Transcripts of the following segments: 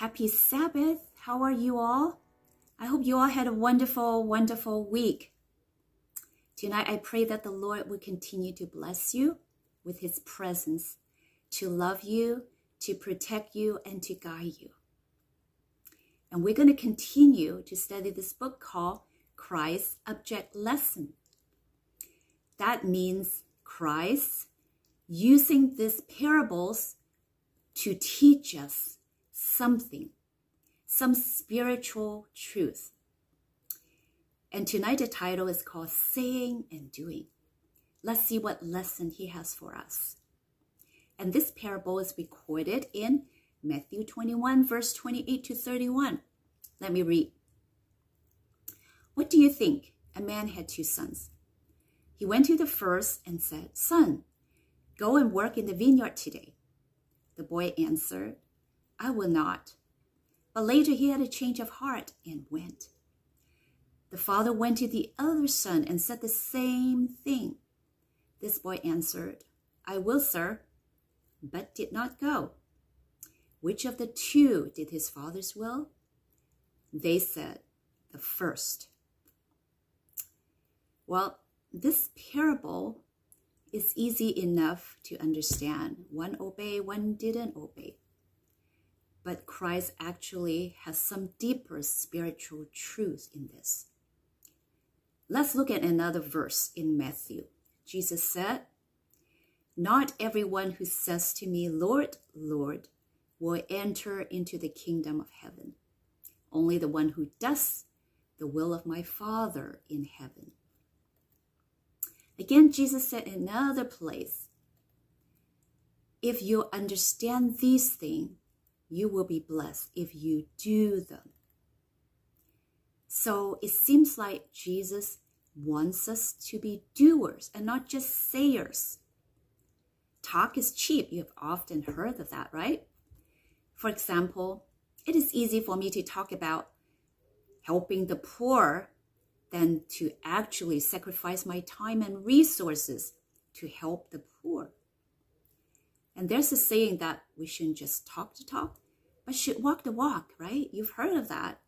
Happy Sabbath. How are you all? I hope you all had a wonderful, wonderful week. Tonight, I pray that the Lord will continue to bless you with his presence, to love you, to protect you, and to guide you. And we're going to continue to study this book called Christ's Object Lesson. That means Christ using these parables to teach us something, some spiritual truth. And tonight the title is called Saying and Doing. Let's see what lesson he has for us. And this parable is recorded in Matthew 21, verse 28 to 31. Let me read. What do you think? A man had two sons. He went to the first and said, Son, go and work in the vineyard today. The boy answered, I will not. But later he had a change of heart and went. The father went to the other son and said the same thing. This boy answered, I will, sir, but did not go. Which of the two did his father's will? They said, the first. Well, this parable is easy enough to understand. One obeyed, one didn't obey. But Christ actually has some deeper spiritual truth in this. Let's look at another verse in Matthew. Jesus said, Not everyone who says to me, Lord, Lord, will enter into the kingdom of heaven. Only the one who does the will of my Father in heaven. Again, Jesus said in another place, if you understand these things, you will be blessed if you do them. So it seems like Jesus wants us to be doers and not just sayers. Talk is cheap. You've often heard of that, right? For example, it is easy for me to talk about helping the poor than to actually sacrifice my time and resources to help the poor. And there's a saying that we shouldn't just talk the talk, but should walk the walk, right? You've heard of that.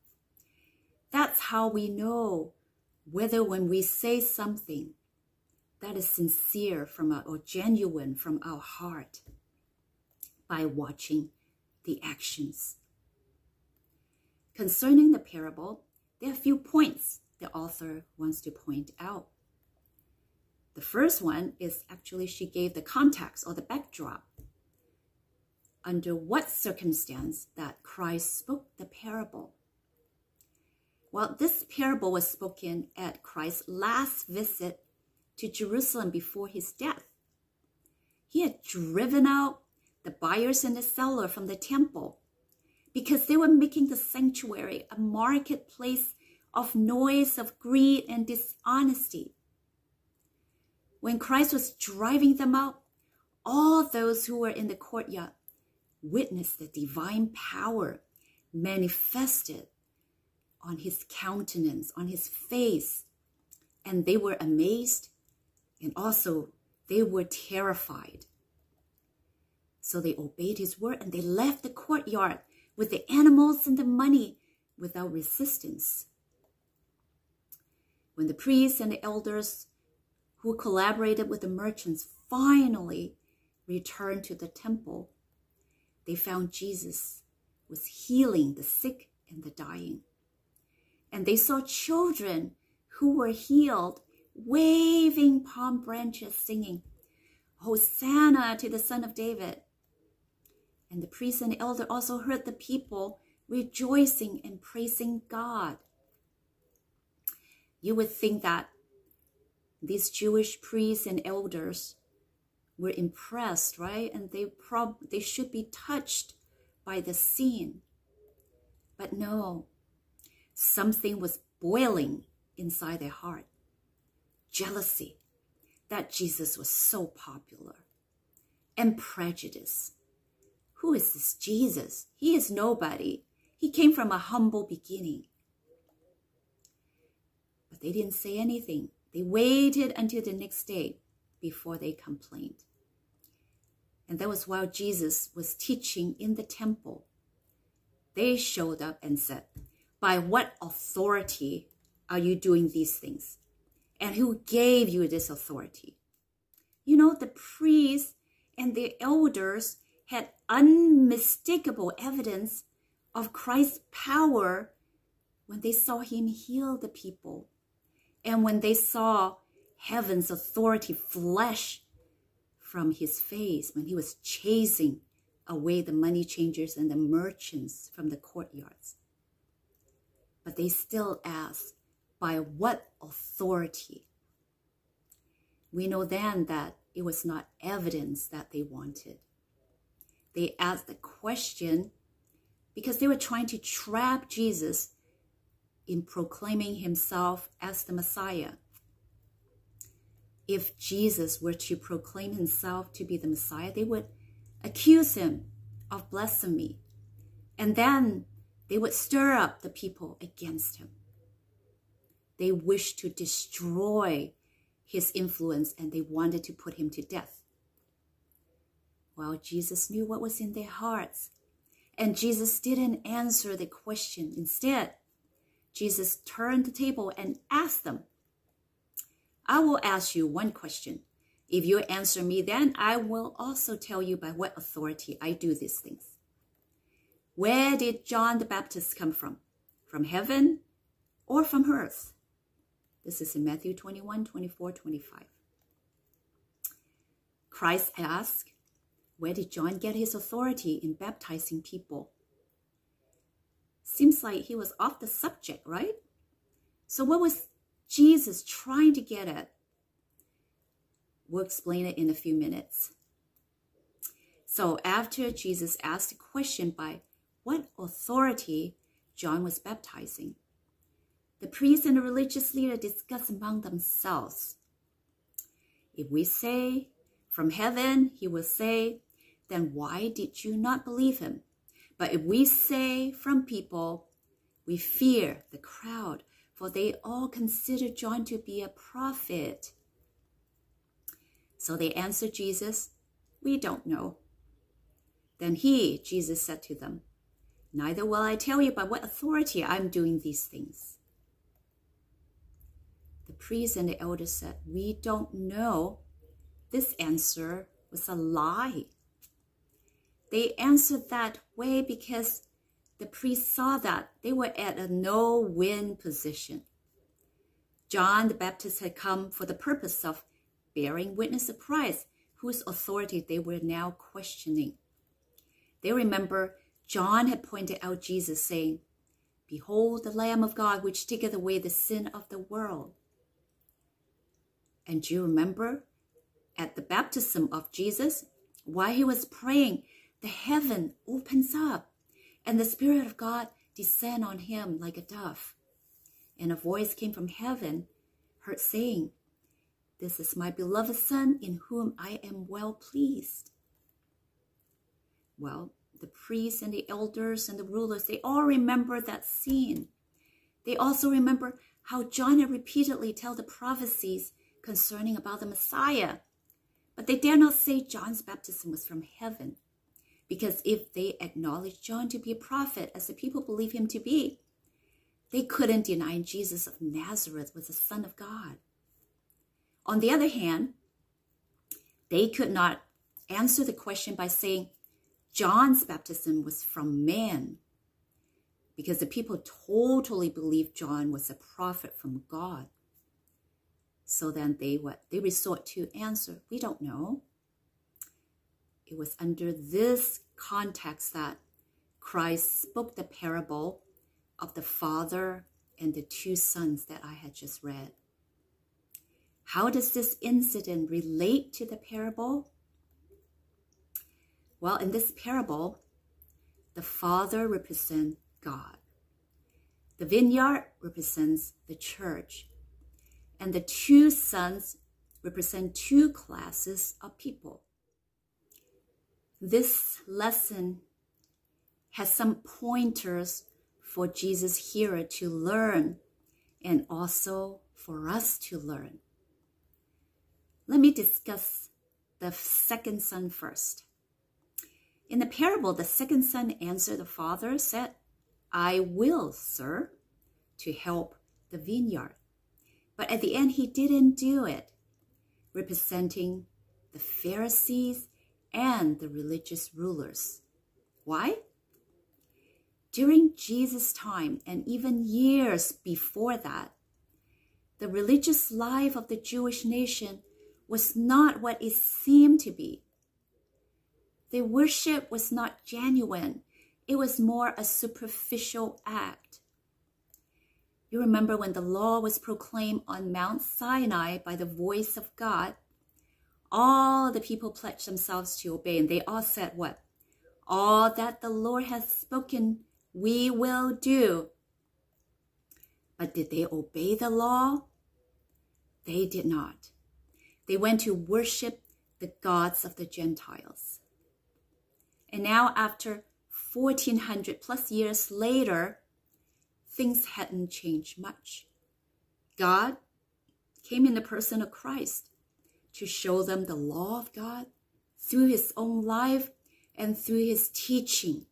That's how we know whether when we say something that is sincere from our, or genuine from our heart by watching the actions. Concerning the parable, there are a few points the author wants to point out. The first one is actually she gave the context or the backdrop. Under what circumstance that Christ spoke the parable? Well, this parable was spoken at Christ's last visit to Jerusalem before his death. He had driven out the buyers and the seller from the temple because they were making the sanctuary a marketplace of noise, of greed, and dishonesty. When Christ was driving them out, all those who were in the courtyard witnessed the divine power manifested on his countenance, on his face, and they were amazed and also they were terrified. So they obeyed his word and they left the courtyard with the animals and the money without resistance. When the priests and the elders who collaborated with the merchants finally returned to the temple, they found Jesus was healing the sick and the dying. And they saw children who were healed waving palm branches, singing, Hosanna to the Son of David. And the priest and elder also heard the people rejoicing and praising God you would think that these Jewish priests and elders were impressed, right? And they prob they should be touched by the scene. But no, something was boiling inside their heart. Jealousy that Jesus was so popular and prejudice. Who is this Jesus? He is nobody. He came from a humble beginning. But they didn't say anything. They waited until the next day before they complained. And that was while Jesus was teaching in the temple. they showed up and said, By what authority are you doing these things? And who gave you this authority? You know, the priests and the elders had unmistakable evidence of Christ's power when they saw him heal the people and when they saw heaven's authority flesh from his face when he was chasing away the money changers and the merchants from the courtyards. But they still asked, by what authority? We know then that it was not evidence that they wanted. They asked the question because they were trying to trap Jesus in proclaiming himself as the Messiah. If Jesus were to proclaim himself to be the Messiah, they would accuse him of blasphemy. And then they would stir up the people against him. They wished to destroy his influence and they wanted to put him to death. Well, Jesus knew what was in their hearts. And Jesus didn't answer the question. Instead, Jesus turned the table and asked them, I will ask you one question. If you answer me, then I will also tell you by what authority I do these things. Where did John the Baptist come from? From heaven or from earth? This is in Matthew 21, 24, 25. Christ asked, Where did John get his authority in baptizing people? Seems like he was off the subject, right? So, what was Jesus trying to get at We'll explain it in a few minutes. So after Jesus asked the question by what authority John was baptizing, the priest and the religious leader discussed among themselves. If we say from heaven, he will say, then why did you not believe him? But if we say from people, we fear the crowd, for they all considered John to be a prophet. So they answered Jesus, We don't know. Then he, Jesus, said to them, Neither will I tell you by what authority I am doing these things. The priests and the elders said, We don't know. This answer was a lie. They answered that way because the priests saw that they were at a no win position. John the Baptist had come for the purpose of bearing witness of Christ, whose authority they were now questioning. They remember John had pointed out Jesus, saying, Behold the Lamb of God, which taketh away the sin of the world. And do you remember at the baptism of Jesus, while he was praying, the heaven opens up and the Spirit of God descend on him like a dove. And a voice came from heaven, heard saying, this is my beloved Son in whom I am well pleased. Well, the priests and the elders and the rulers, they all remember that scene. They also remember how John had repeatedly told the prophecies concerning about the Messiah. But they dare not say John's baptism was from heaven. Because if they acknowledged John to be a prophet, as the people believe him to be, they couldn't deny Jesus of Nazareth was the Son of God. On the other hand, they could not answer the question by saying John's baptism was from man because the people totally believed John was a prophet from God. So then they what they resort to answer, we don't know. It was under this context that Christ spoke the parable of the father and the two sons that I had just read. How does this incident relate to the parable? Well, in this parable, the Father represents God. The vineyard represents the church. And the two sons represent two classes of people. This lesson has some pointers for Jesus' hearer to learn and also for us to learn. Let me discuss the second son first. In the parable, the second son answered the father, said, I will, sir, to help the vineyard. But at the end, he didn't do it, representing the Pharisees and the religious rulers. Why? During Jesus' time and even years before that, the religious life of the Jewish nation was not what it seemed to be. The worship was not genuine, it was more a superficial act. You remember when the law was proclaimed on Mount Sinai by the voice of God, all the people pledged themselves to obey, and they all said, What? All that the Lord has spoken, we will do. But did they obey the law? They did not. They went to worship the gods of the Gentiles. And now, after 1400 plus years later, things hadn't changed much. God came in the person of Christ to show them the law of God through his own life and through his teaching.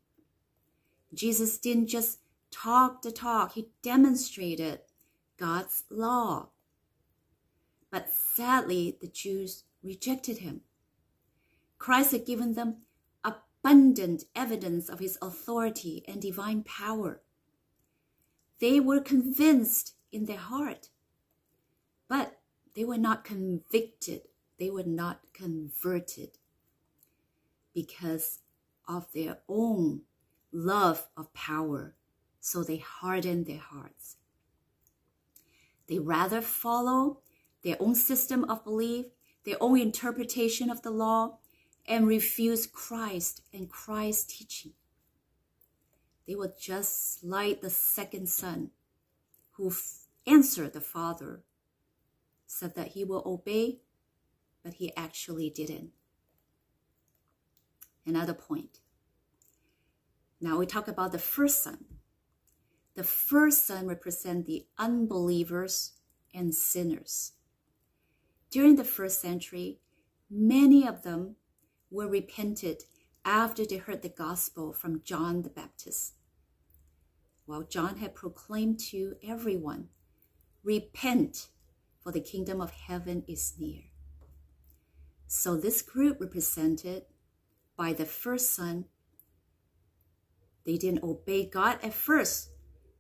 Jesus didn't just talk the talk, he demonstrated God's law. But sadly, the Jews rejected him. Christ had given them abundant evidence of his authority and divine power. They were convinced in their heart, but they were not convicted. They were not converted because of their own love of power. So they hardened their hearts. They rather follow their own system of belief, their own interpretation of the law, and refuse Christ and Christ's teaching. They were just like the second son who answered the father, said that he will obey, but he actually didn't. Another point. Now we talk about the first son. The first son represent the unbelievers and sinners. During the first century, many of them were repented after they heard the gospel from John the Baptist. While John had proclaimed to everyone, Repent, for the kingdom of heaven is near. So this group represented by the first son, they didn't obey God at first,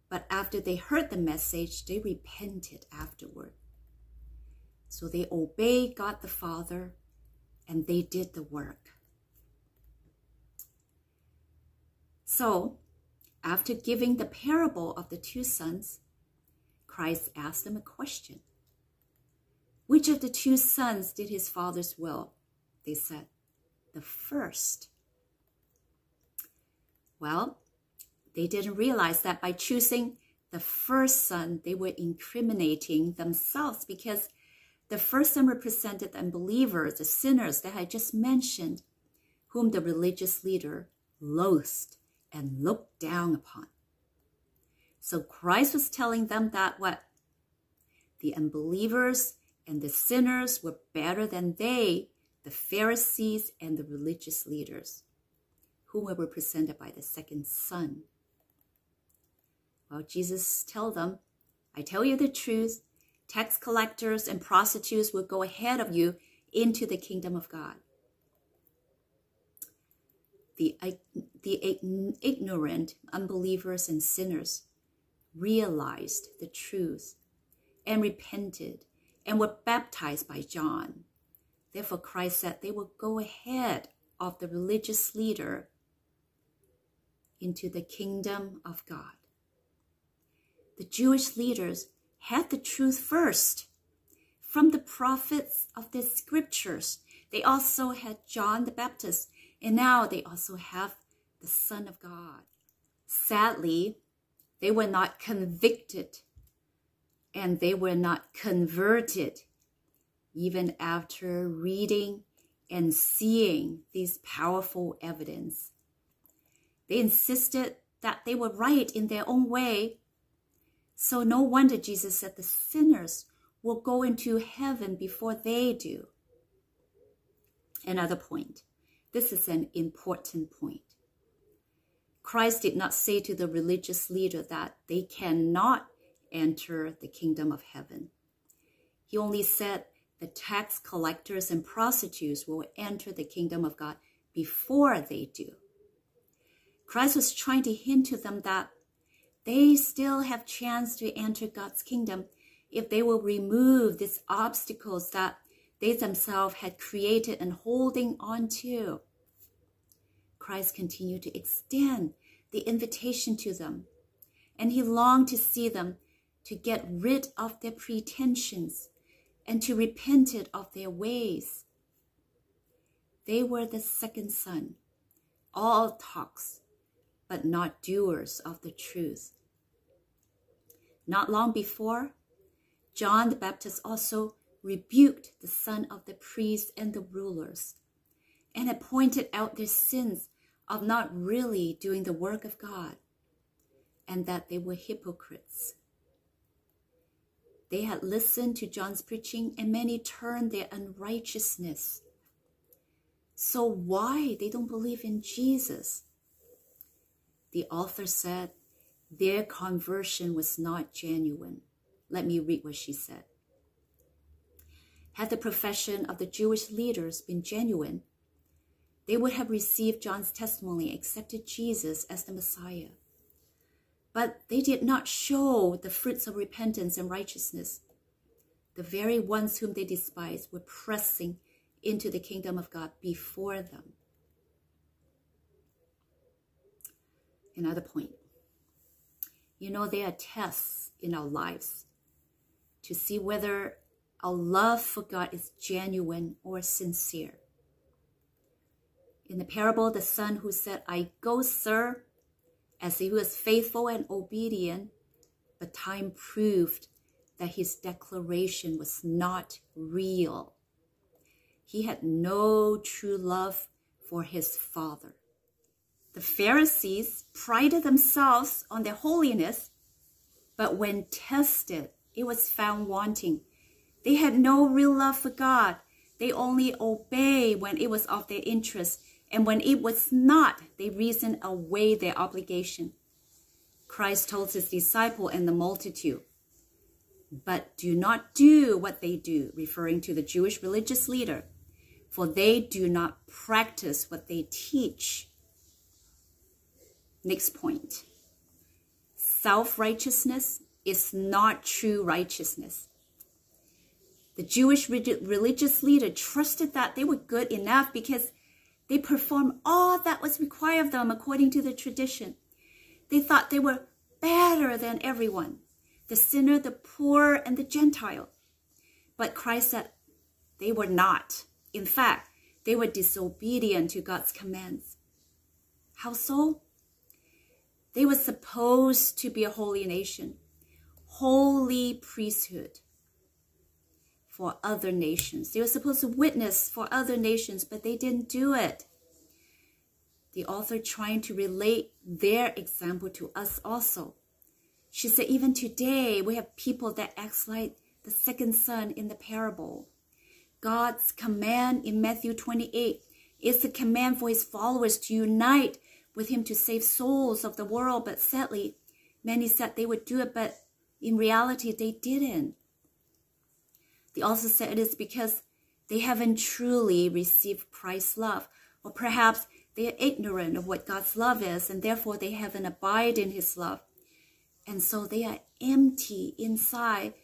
but after they heard the message, they repented afterward. So they obeyed God the Father and they did the work. So, after giving the parable of the two sons, Christ asked them a question. Which of the two sons did his father's will? They said, the first. Well, they didn't realize that by choosing the first son, they were incriminating themselves because the first son represented the unbelievers, the sinners that I just mentioned, whom the religious leader loathed and looked down upon. So Christ was telling them that what? The unbelievers and the sinners were better than they, the Pharisees and the religious leaders, who were represented by the second son. Well, Jesus tell them, I tell you the truth, tax collectors and prostitutes will go ahead of you into the kingdom of God. The, the ignorant unbelievers and sinners realized the truth and repented and were baptized by John. Therefore, Christ said they would go ahead of the religious leader into the kingdom of God. The Jewish leaders had the truth first from the prophets of the scriptures. They also had John the Baptist, and now they also have the Son of God. Sadly, they were not convicted and they were not converted even after reading and seeing these powerful evidence. They insisted that they were right in their own way so no wonder Jesus said the sinners will go into heaven before they do. Another point. This is an important point. Christ did not say to the religious leader that they cannot enter the kingdom of heaven. He only said the tax collectors and prostitutes will enter the kingdom of God before they do. Christ was trying to hint to them that they still have chance to enter God's kingdom if they will remove these obstacles that they themselves had created and holding on to. Christ continued to extend the invitation to them, and he longed to see them to get rid of their pretensions and to repent it of their ways. They were the second son, all talks, but not doers of the truth. Not long before, John the Baptist also rebuked the son of the priests and the rulers and had pointed out their sins of not really doing the work of God and that they were hypocrites. They had listened to John's preaching and many turned their unrighteousness. So why they don't believe in Jesus? The author said their conversion was not genuine. Let me read what she said. Had the profession of the Jewish leaders been genuine, they would have received John's testimony, accepted Jesus as the Messiah. But they did not show the fruits of repentance and righteousness. The very ones whom they despised were pressing into the kingdom of God before them. Another point. You know, there are tests in our lives to see whether our love for God is genuine or sincere. In the parable, the son who said, I go, sir, as he was faithful and obedient, but time proved that his declaration was not real. He had no true love for his father. The Pharisees prided themselves on their holiness, but when tested, it was found wanting. They had no real love for God. They only obeyed when it was of their interest and when it was not, they reasoned away their obligation. Christ told his disciple and the multitude, but do not do what they do, referring to the Jewish religious leader, for they do not practice what they teach. Next point. Self-righteousness is not true righteousness. The Jewish religious leader trusted that they were good enough because they performed all that was required of them according to the tradition. They thought they were better than everyone the sinner, the poor, and the Gentile. But Christ said they were not. In fact, they were disobedient to God's commands. How so? They were supposed to be a holy nation, holy priesthood for other nations. They were supposed to witness for other nations, but they didn't do it. The author trying to relate their example to us also. She said, even today, we have people that act like the second son in the parable. God's command in Matthew 28 is the command for his followers to unite with him to save souls of the world. But sadly, many said they would do it, but in reality, they didn't. They also said it is because they haven't truly received Christ's love, or perhaps they are ignorant of what God's love is, and therefore they haven't abided in His love. And so they are empty inside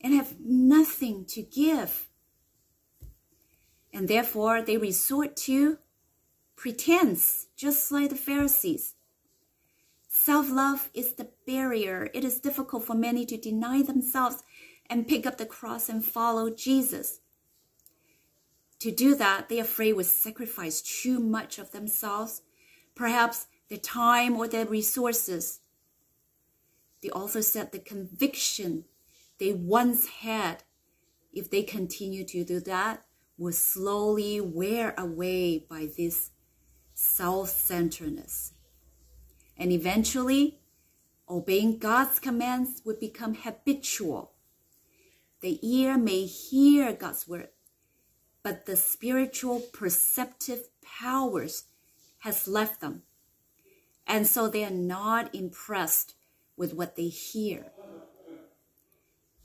and have nothing to give. And therefore they resort to pretense, just like the Pharisees. Self love is the barrier. It is difficult for many to deny themselves and pick up the cross and follow Jesus. To do that, they afraid would sacrifice too much of themselves, perhaps their time or their resources. They also said the conviction they once had, if they continue to do that, will slowly wear away by this self-centeredness. And eventually, obeying God's commands would become habitual the ear may hear God's word, but the spiritual perceptive powers has left them. And so they are not impressed with what they hear.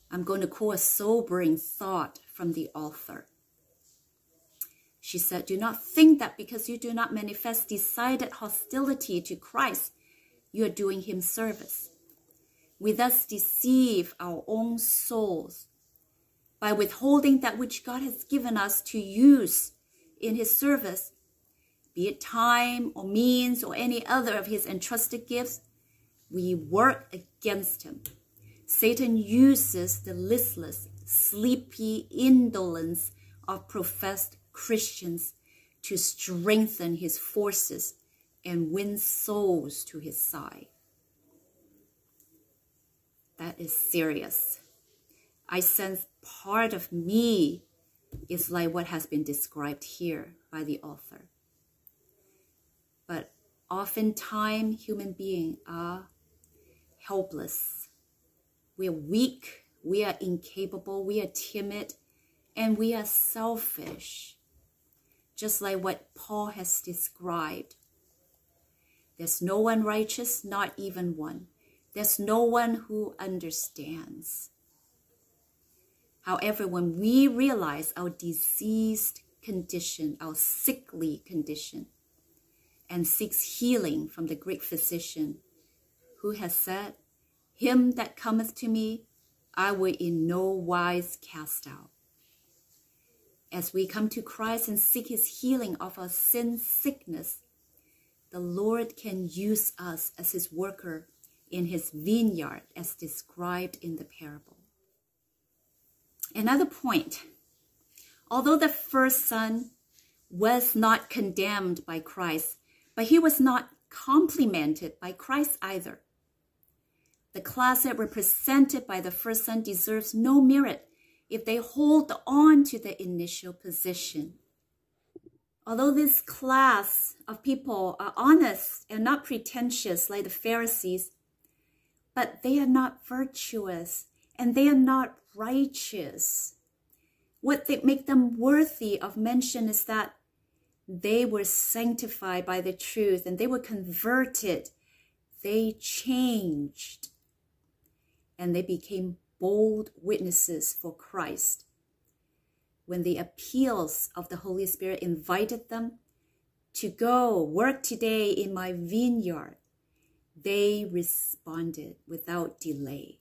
I'm going to quote a sobering thought from the author. She said, Do not think that because you do not manifest decided hostility to Christ, you are doing him service. We thus deceive our own souls by withholding that which God has given us to use in his service, be it time or means or any other of his entrusted gifts, we work against him. Satan uses the listless, sleepy indolence of professed Christians to strengthen his forces and win souls to his side. That is serious. I sense part of me is like what has been described here by the author. But oftentimes, human beings are helpless. We are weak. We are incapable. We are timid. And we are selfish just like what Paul has described. There's no one righteous, not even one. There's no one who understands. However, when we realize our diseased condition, our sickly condition, and seeks healing from the great physician who has said, Him that cometh to me, I will in no wise cast out as we come to Christ and seek his healing of our sin sickness, the Lord can use us as his worker in his vineyard as described in the parable. Another point although the first son was not condemned by Christ, but he was not complimented by Christ either. The class that represented by the first son deserves no merit if they hold on to the initial position. Although this class of people are honest and not pretentious like the Pharisees, but they are not virtuous and they are not righteous. What they make them worthy of mention is that they were sanctified by the truth and they were converted. They changed and they became bold witnesses for Christ. When the appeals of the Holy Spirit invited them to go work today in my vineyard, they responded without delay.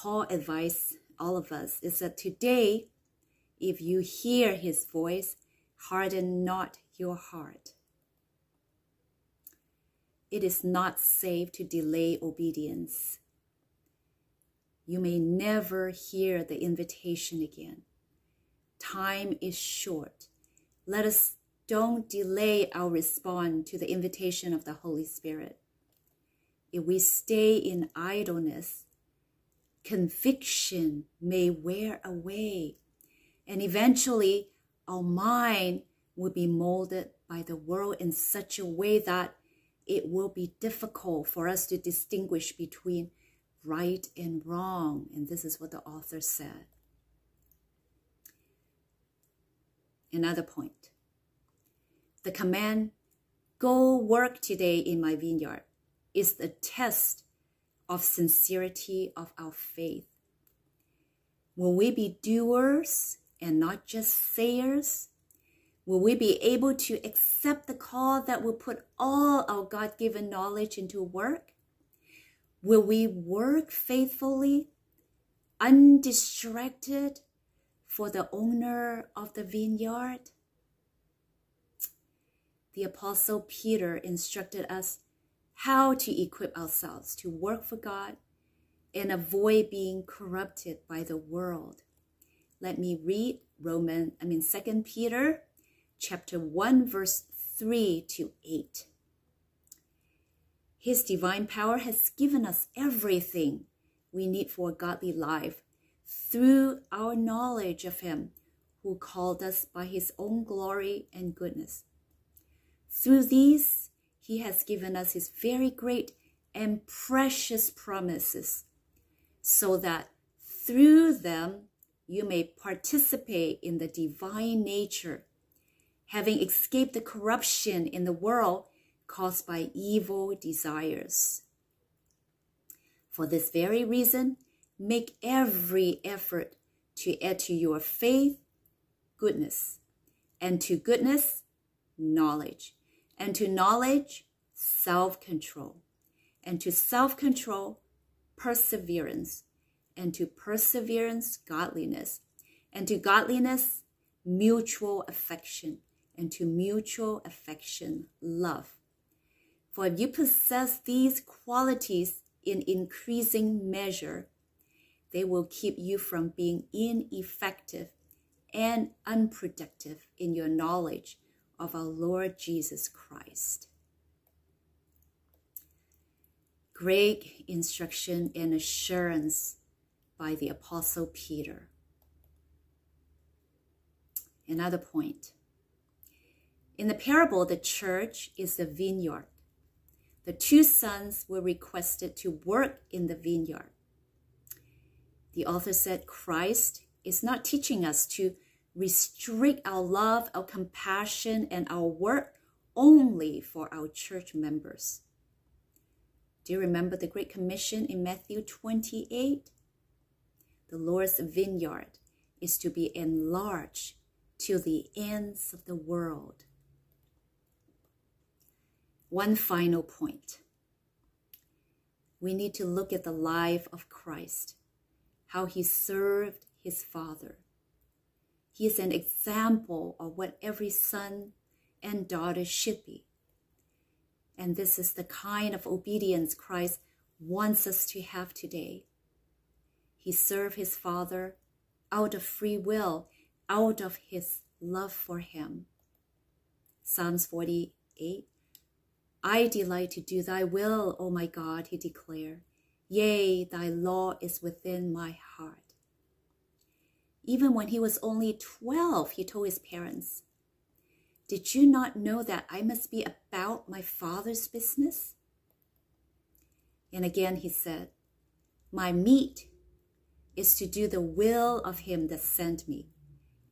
Paul advised all of us is that today, if you hear his voice, harden not your heart. It is not safe to delay obedience you may never hear the invitation again. Time is short. Let us don't delay our response to the invitation of the Holy Spirit. If we stay in idleness, conviction may wear away, and eventually our mind will be molded by the world in such a way that it will be difficult for us to distinguish between right and wrong. And this is what the author said. Another point the command, go work today in my vineyard, is the test of sincerity of our faith. Will we be doers and not just sayers? Will we be able to accept the call that will put all our God given knowledge into work? Will we work faithfully, undistracted for the owner of the vineyard? The Apostle Peter instructed us how to equip ourselves to work for God and avoid being corrupted by the world. Let me read Roman, I mean 2 Peter chapter 1 verse 3 to 8. His divine power has given us everything we need for a godly life through our knowledge of Him who called us by His own glory and goodness. Through these, He has given us His very great and precious promises, so that through them you may participate in the divine nature, having escaped the corruption in the world caused by evil desires. For this very reason, make every effort to add to your faith goodness, and to goodness, knowledge, and to knowledge, self control, and to self control, perseverance, and to perseverance, godliness, and to godliness, mutual affection, and to mutual affection, love. For if you possess these qualities in increasing measure, they will keep you from being ineffective and unproductive in your knowledge of our Lord Jesus Christ. Great instruction and assurance by the Apostle Peter. Another point. In the parable, the church is the vineyard. The two sons were requested to work in the vineyard. The author said Christ is not teaching us to restrict our love, our compassion, and our work only for our church members. Do you remember the Great Commission in Matthew 28? The Lord's vineyard is to be enlarged to the ends of the world. One final point. We need to look at the life of Christ, how he served his Father. He is an example of what every son and daughter should be. And this is the kind of obedience Christ wants us to have today. He served his Father out of free will, out of his love for him. Psalms 48 I delight to do thy will, O my God, he declared. Yea, thy law is within my heart. Even when he was only 12, he told his parents, Did you not know that I must be about my father's business? And again he said, My meat is to do the will of him that sent me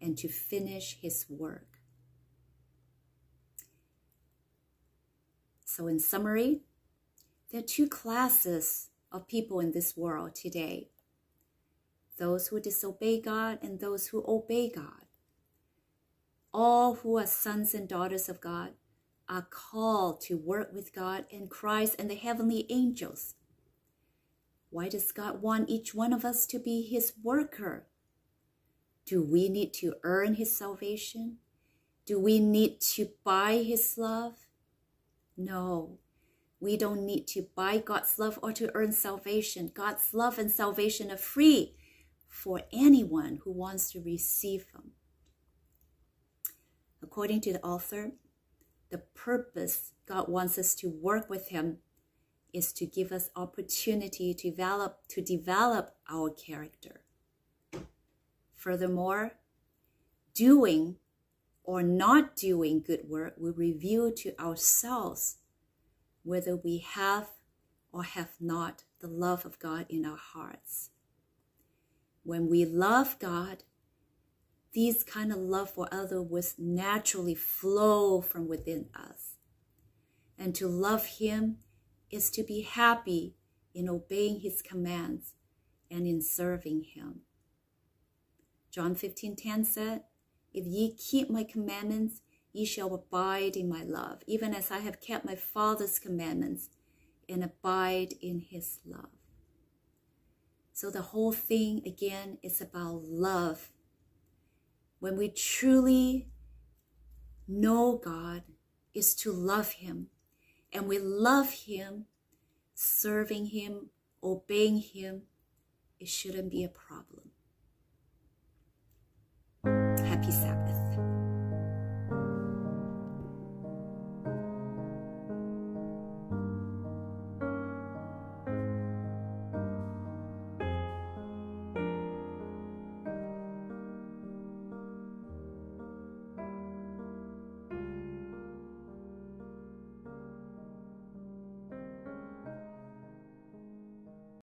and to finish his work. So, in summary, there are two classes of people in this world today those who disobey God and those who obey God. All who are sons and daughters of God are called to work with God and Christ and the heavenly angels. Why does God want each one of us to be his worker? Do we need to earn his salvation? Do we need to buy his love? No, we don't need to buy God's love or to earn salvation. God's love and salvation are free for anyone who wants to receive them. According to the author, the purpose God wants us to work with him is to give us opportunity to develop to develop our character. Furthermore, doing or not doing good work will reveal to ourselves whether we have or have not the love of God in our hearts. When we love God, these kind of love for others will naturally flow from within us. And to love Him is to be happy in obeying His commands and in serving Him. John 15:10 said, If ye keep my commandments, ye shall abide in my love, even as I have kept my Father's commandments and abide in his love. So the whole thing again is about love. When we truly know God is to love him and we love him, serving him, obeying him, it shouldn't be a problem. Happy Sabbath.